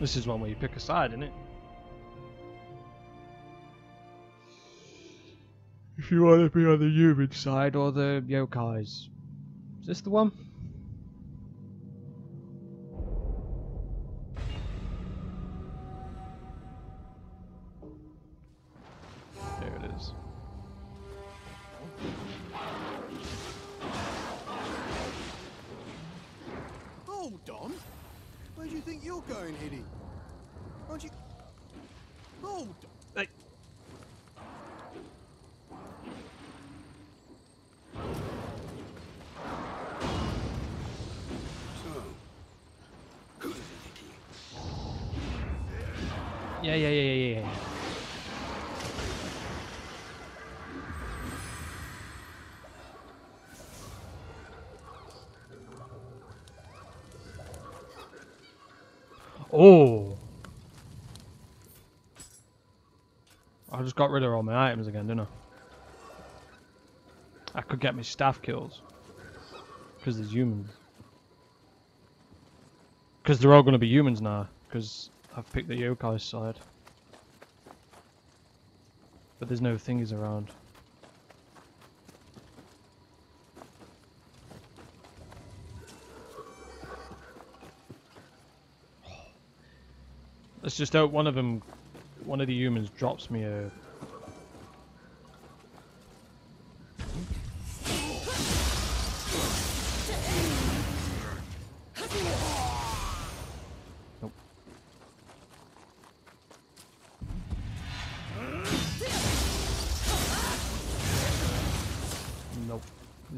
This is one where you pick a side, isn't it? If you want to be on the human side or the yokais. Is this the one? Yeah, yeah, yeah, yeah, yeah. Oh. I just got rid of all my items again, didn't I? I could get my staff kills. Because there's humans. Because they're all going to be humans now. Because I've picked the yokai side. But there's no thingies around. Let's just hope one of them, one of the humans drops me a...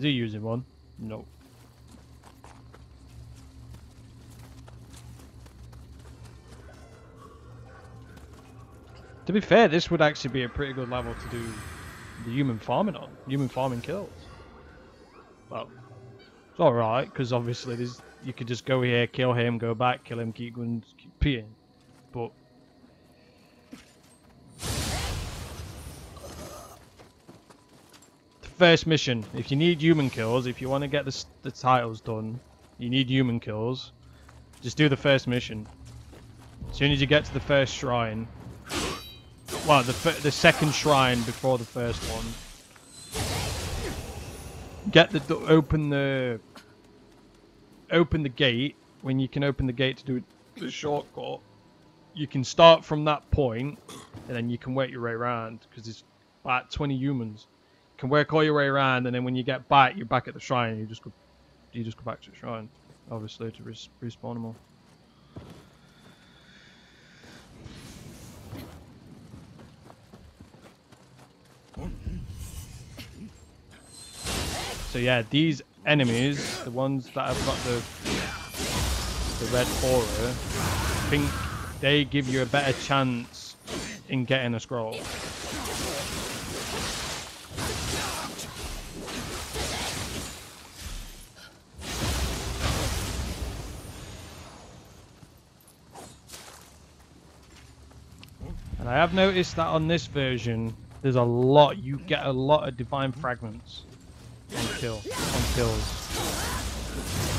Is he using one? No. To be fair, this would actually be a pretty good level to do the human farming on. Human farming kills. Well, it's alright, because obviously there's, you could just go here, kill him, go back, kill him, keep going, keep peeing. But... first mission, if you need human kills, if you want to get the, the titles done, you need human kills, just do the first mission. As soon as you get to the first shrine, well, the the second shrine before the first one. Get the open the open the gate when you can open the gate to do the shortcut. You can start from that point, and then you can work your way around because there's about 20 humans. Can work all your way around, and then when you get back, you're back at the shrine. You just go, you just go back to the shrine, obviously to res- respawn them all. So yeah, these enemies, the ones that have got the the red aura, I think they give you a better chance in getting a scroll. I have noticed that on this version, there's a lot, you get a lot of divine hmm. fragments on kill, on kills.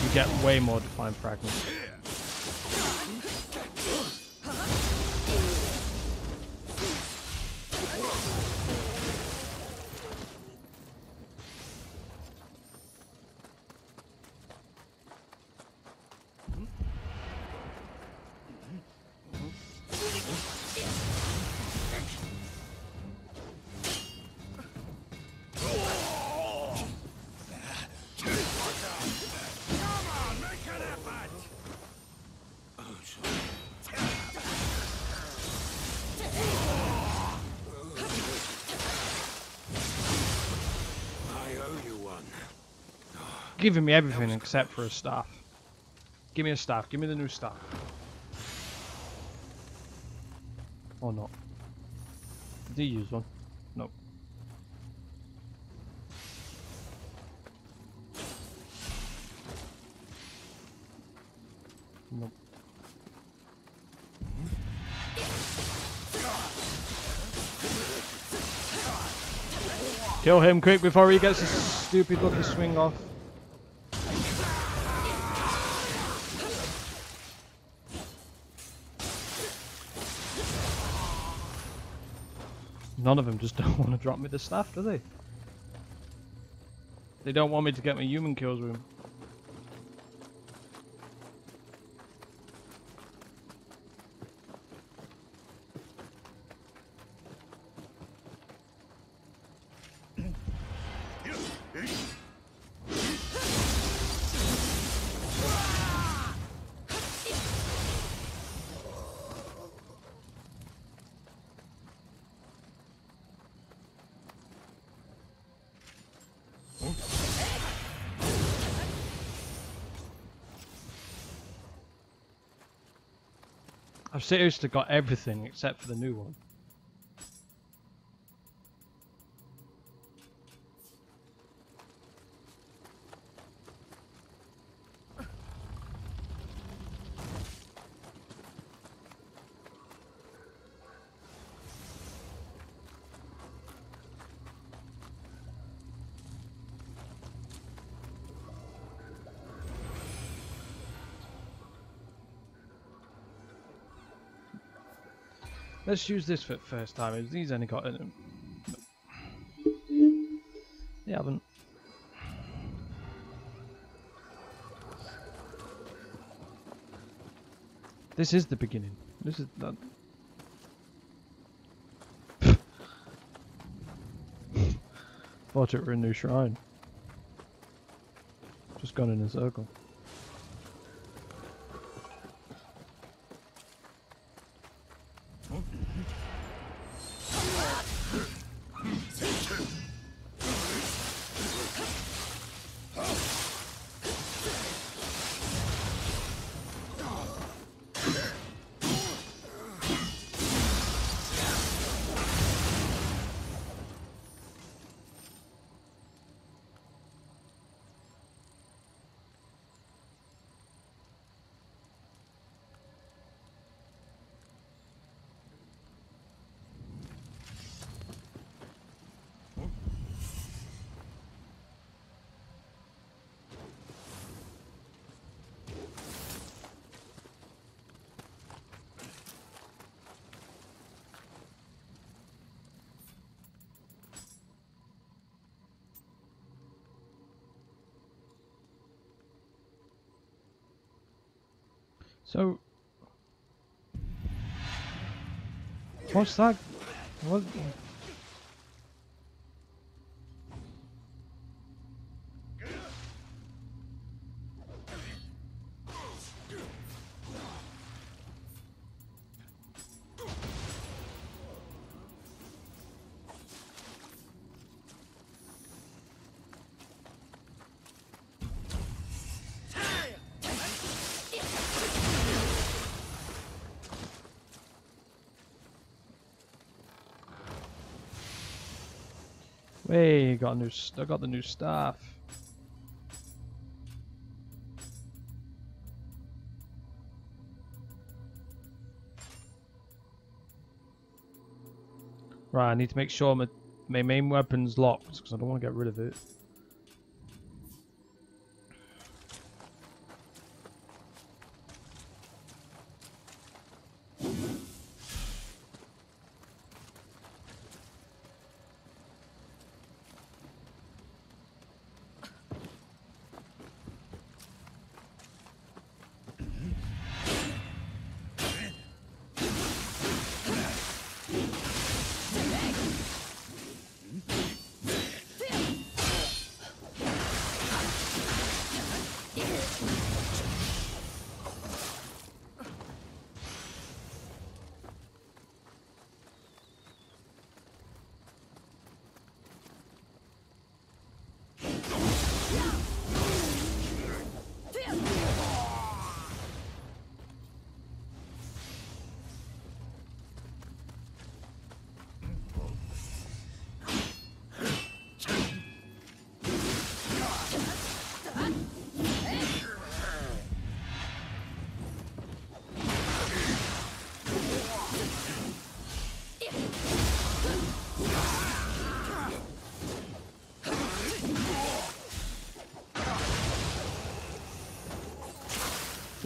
You get way more divine fragments. Giving me everything except for a staff. Give me a staff. Give me the new staff. Or not. Did he use one? No. Nope. Kill him quick before he gets his stupid lucky swing off. None of them just don't want to drop me the staff, do they? They don't want me to get my human kills with seriously got everything except for the new one. Let's use this for the first time. These only got um, They haven't. This is the beginning. This is that. Thought it were a new shrine. Just gone in a circle. So, what's that? What? Got new. I got the new staff. Right, I need to make sure my, my main weapon's locked because I don't want to get rid of it.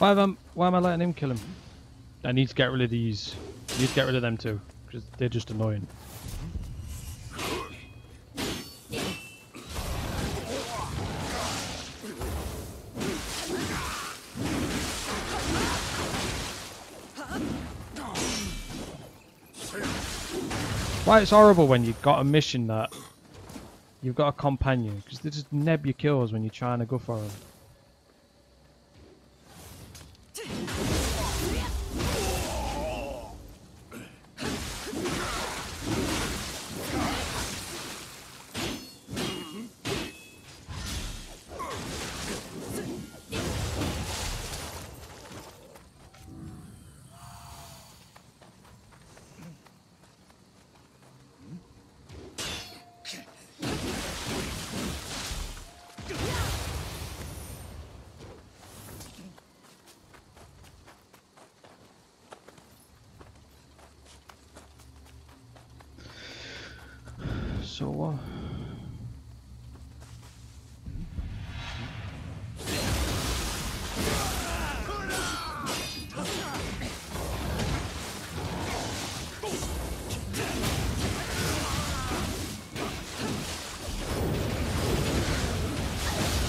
Why am I, why am I letting him kill him? I need to get rid of these. I need to get rid of them too. Cause they're just annoying. Why it's horrible when you've got a mission that you've got a companion because they just neb your kills when you're trying to go for them.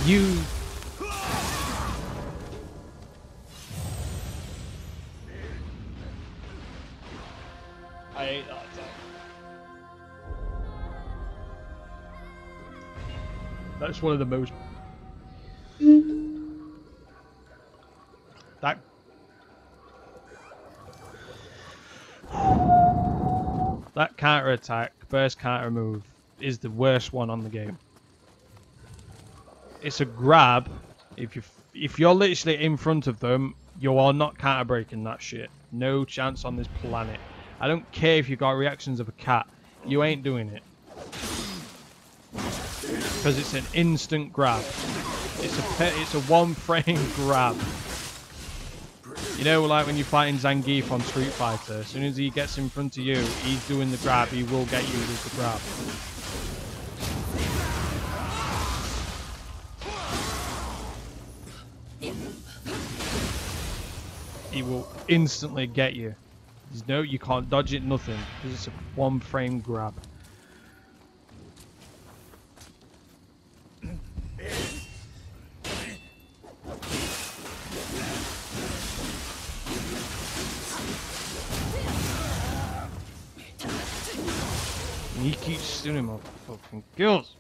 You I hate that. That's one of the most. That. That counter attack, burst counter move, is the worst one on the game. It's a grab. If you if you're literally in front of them, you are not counter breaking that shit. No chance on this planet. I don't care if you got reactions of a cat. You ain't doing it because it's an instant grab. It's a it's a one frame grab. You know, like when you're fighting Zangief on Street Fighter, as soon as he gets in front of you, he's doing the grab. He will get you with the grab. Will instantly get you. There's no, you can't dodge it, nothing. It's a one frame grab. And he keeps stealing my fucking kills.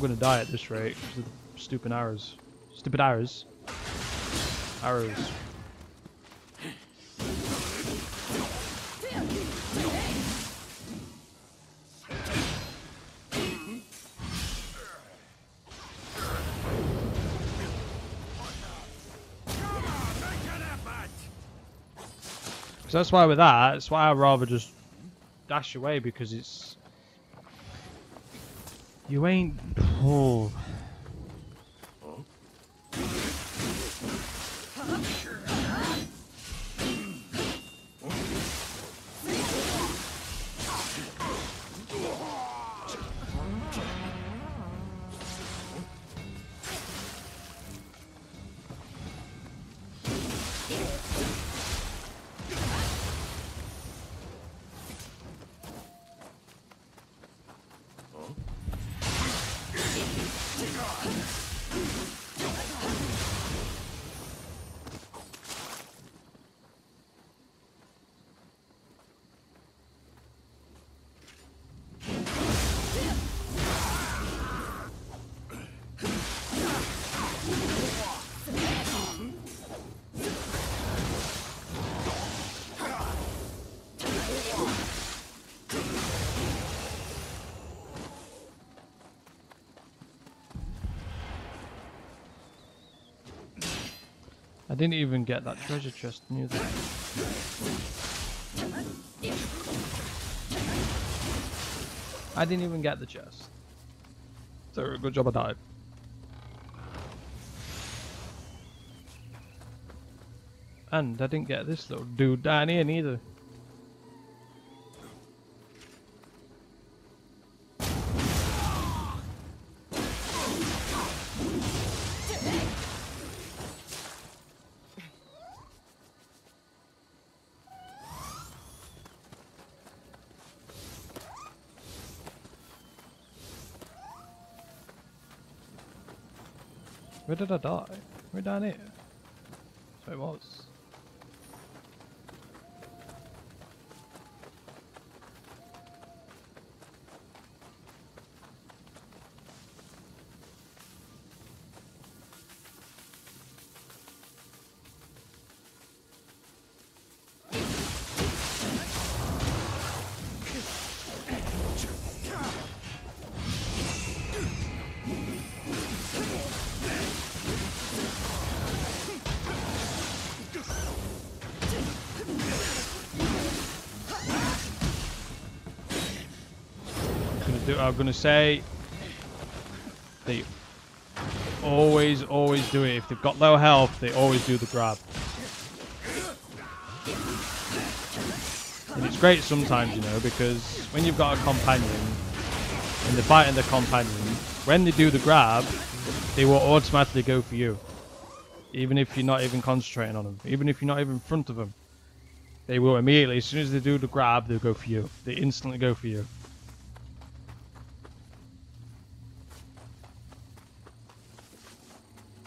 I'm gonna die at this rate because of stupid arrows. Stupid arrows. Arrows. So that's why with that, that's why I'd rather just dash away because it's you ain't. Oh. Didn't even get that treasure chest near there. I didn't even get the chest. So good job I died. And I didn't get this little dude down here neither. Did I die? We're down here. So it was. I'm gonna say they always, always do it. If they've got low health, they always do the grab. And it's great sometimes, you know, because when you've got a companion and they're fighting the companion, when they do the grab, they will automatically go for you. Even if you're not even concentrating on them, even if you're not even in front of them, they will immediately, as soon as they do the grab, they'll go for you. They instantly go for you.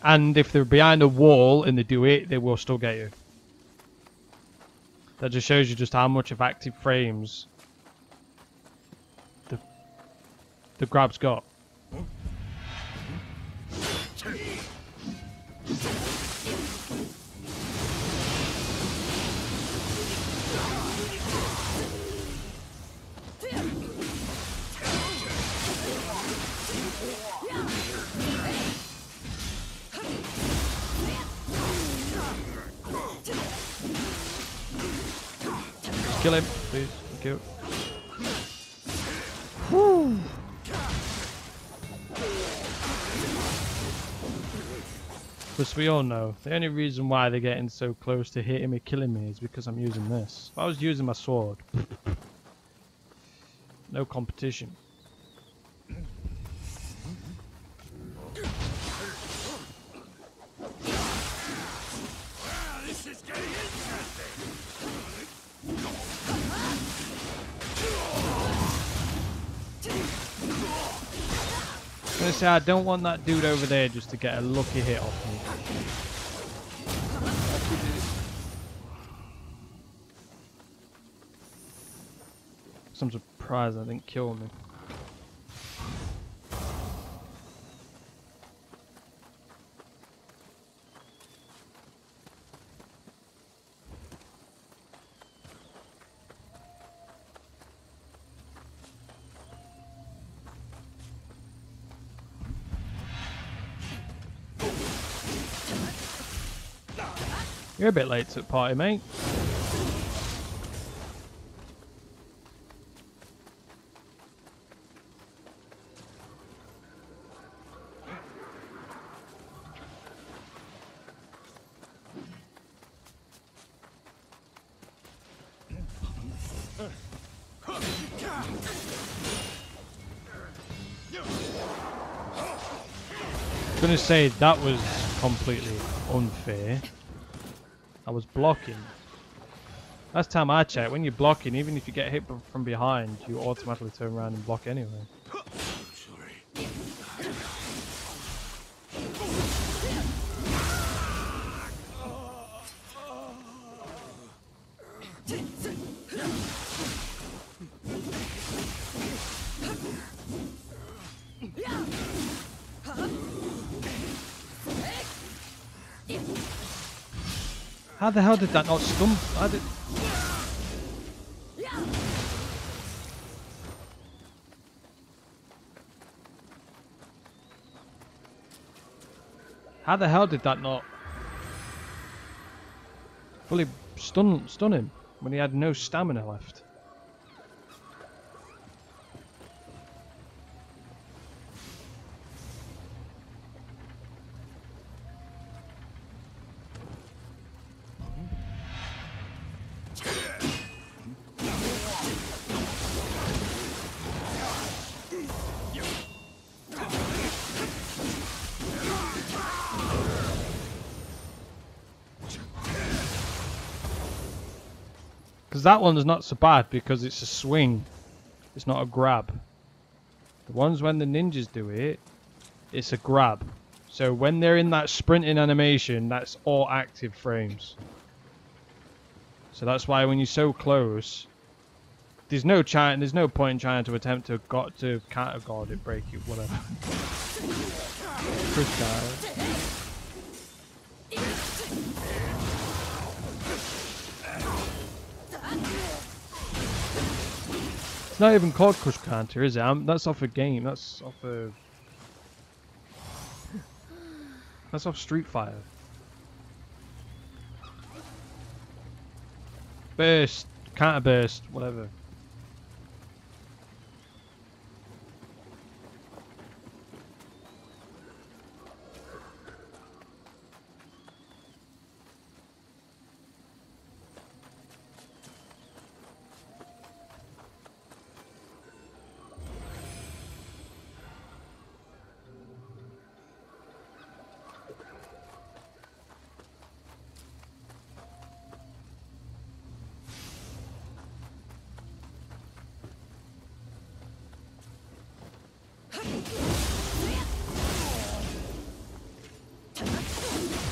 And if they're behind a wall and they do it, they will still get you. That just shows you just how much of active frames the the grab's got. Kill him, please. Thank you. Woo. We all know, the only reason why they're getting so close to hitting me, killing me, is because I'm using this. If I was using my sword, no competition. I don't want that dude over there just to get a lucky hit off me. Some I'm I didn't kill me. You're a bit late to the party, mate. I'm gonna say that was completely unfair. I was blocking. Last time I checked, when you're blocking, even if you get hit from behind, you automatically turn around and block anyway. How the hell did that not stun? How did... How the hell did that not fully stun stun him when he had no stamina left? Because that one is not so bad because it's a swing. It's not a grab. The ones when the ninjas do it, it's a grab. So when they're in that sprinting animation, that's all active frames. So that's why when you're so close, there's no chance, there's no point in trying to attempt to got to counter guard it, break it, whatever. Chris not even called Crush Counter, is it? Um that's off a game. That's off a. That's off Street Fighter. Burst, counter burst, whatever.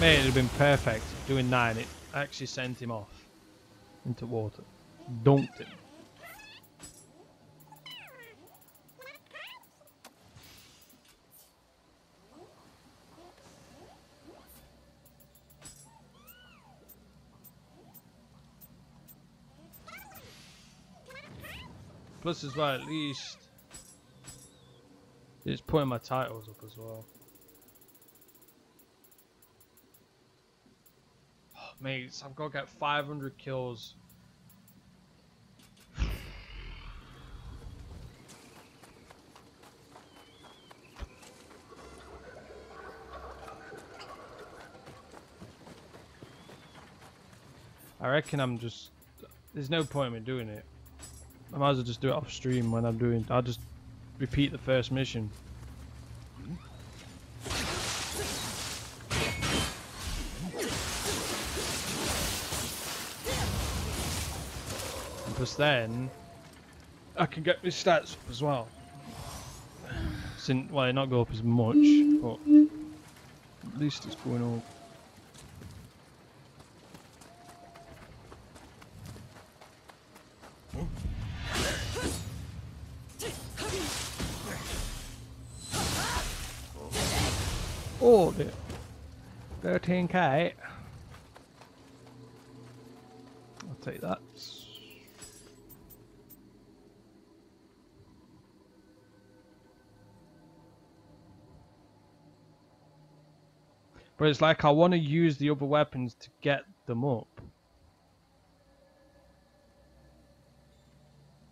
Mate, it'd have been perfect doing nine. It actually sent him off into water. Dunked him. Plus as well, at least it's putting my titles up as well. Mates, I've got to get 500 kills. I reckon I'm just. There's no point in doing it. I might as well just do it off stream when I'm doing. I'll just repeat the first mission. And then, I can get my stats up as well. Since, well, not go up as much, but at least it's going up. Oh, dear. 13k. I'll take that. But it's like I want to use the other weapons to get them up.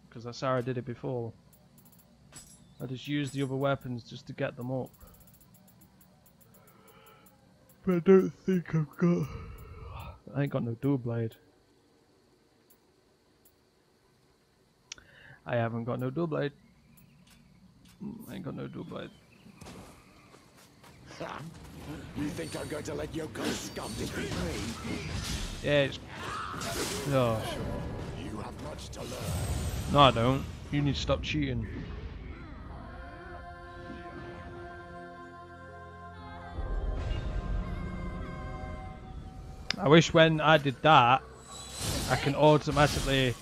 Because that's how I did it before. I just used the other weapons just to get them up. But I don't think I've got. I ain't got no dual blade. I haven't got no dual blade. Mm, I ain't got no dual blade. You think I'm going to let Yokai scum defeat me? Yeah, it's. Oh, You have much to learn. no, I don't. You need to stop cheating. I wish when I did that, I can automatically,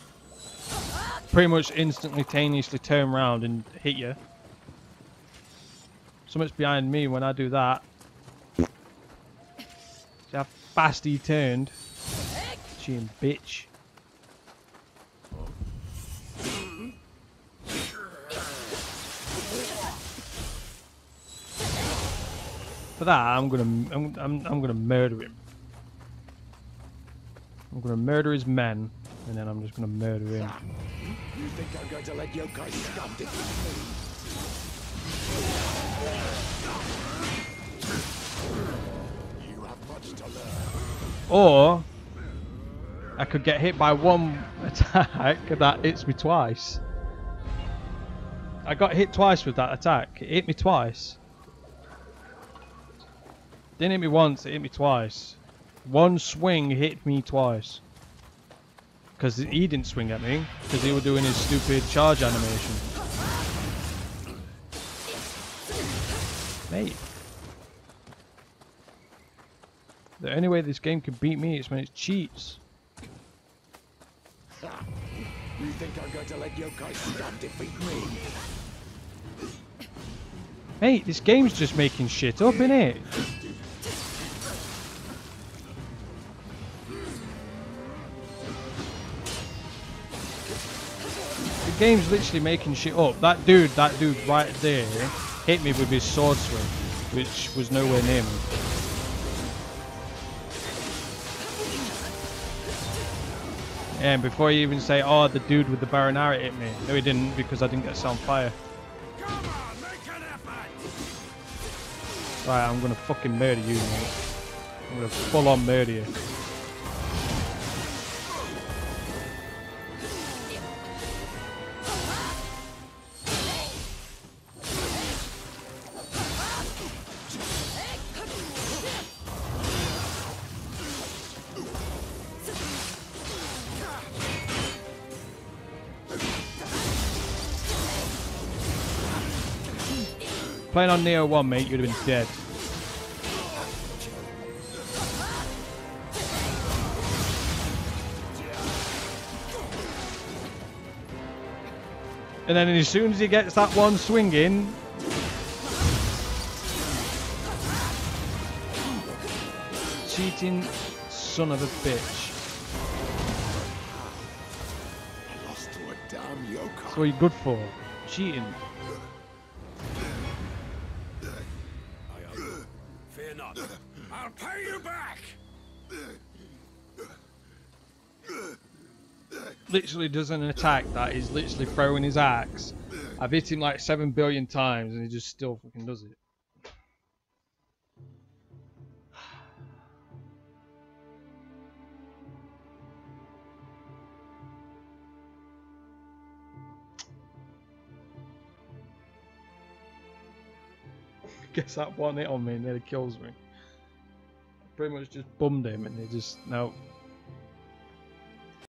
pretty much instantaneously turn around and hit you. Something's behind me when I do that. Fast he turned. Cheating bitch. For that, I'm gonna, I'm, I'm, I'm gonna murder him. I'm gonna murder his men, and then I'm just gonna murder him. You think I'm going to let Yokai scum defeat me? You have much to learn. Or I could get hit by one attack that hits me twice. I got hit twice with that attack. It hit me twice. Didn't hit me once, it hit me twice. One swing hit me twice. Because he didn't swing at me, because he was doing his stupid charge animation. Mate. The only way this game can beat me is when it cheats. Ha! You think I'm going to let Yokai scum defeat me? Mate, this game's just making shit up, innit? The game's literally making shit up. That dude, that dude right there, hit me with his sword swing, which was nowhere near me. And before you even say, oh, the dude with the and hit me. No, he didn't, because I didn't get on fire. Right, I'm gonna fucking murder you, mate. I'm gonna full on murder you. Playing on Nioh 1, mate, you'd have been dead. And then as soon as he gets that one swinging, cheating son of a bitch. I lost to a damn Yokai. That's what you good for. Cheating. Literally does an attack that is literally throwing his axe. I've hit him like seven billion times and he just still fucking does it. Guess that one hit on me nearly kills me. Pretty much just bummed him and he just no